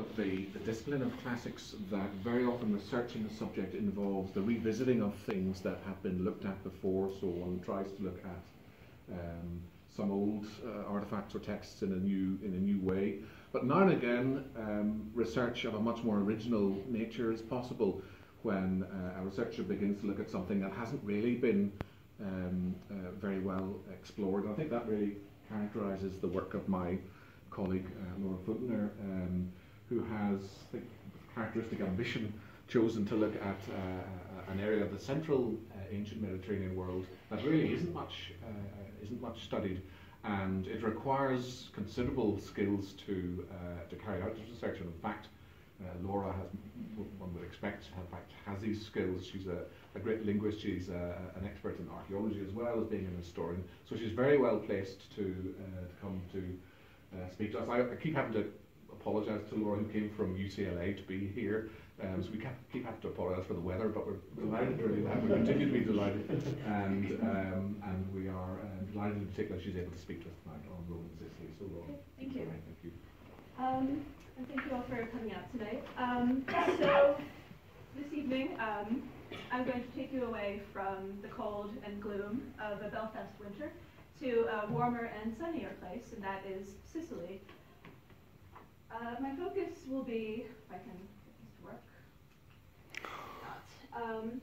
of the, the discipline of classics that very often researching a subject involves the revisiting of things that have been looked at before, so one tries to look at um, some old uh, artifacts or texts in a new in a new way. But now and again, um, research of a much more original nature is possible when uh, a researcher begins to look at something that hasn't really been um, uh, very well explored. And I think that really characterises the work of my colleague uh, Laura Pfuntner, um, who has, think, characteristic ambition, chosen to look at uh, an area of the central uh, ancient Mediterranean world that really isn't much uh, isn't much studied, and it requires considerable skills to to carry out this research. And in fact, Laura has, one would expect, in fact, has these skills. She's a a great linguist. She's uh, an expert in archaeology as well as being an historian. So she's very well placed to, uh, to come to uh, speak to us. I, I, keep having to apologise to Laura, who came from UCLA to be here. Um, so we keep, keep having to apologise for the weather, but we're delighted really that we continue to be delighted, and um, and we are uh, delighted in particular she's able to speak to us tonight on Roman Sicily. So Laura, thank you. Right, thank you. Um, and thank you all for coming out tonight. Um, so this evening, um, I'm going to take you away from the cold and gloom of a Belfast winter to a warmer and sunnier place, and that is Sicily. Uh, my focus will be, if I can get this to work, um,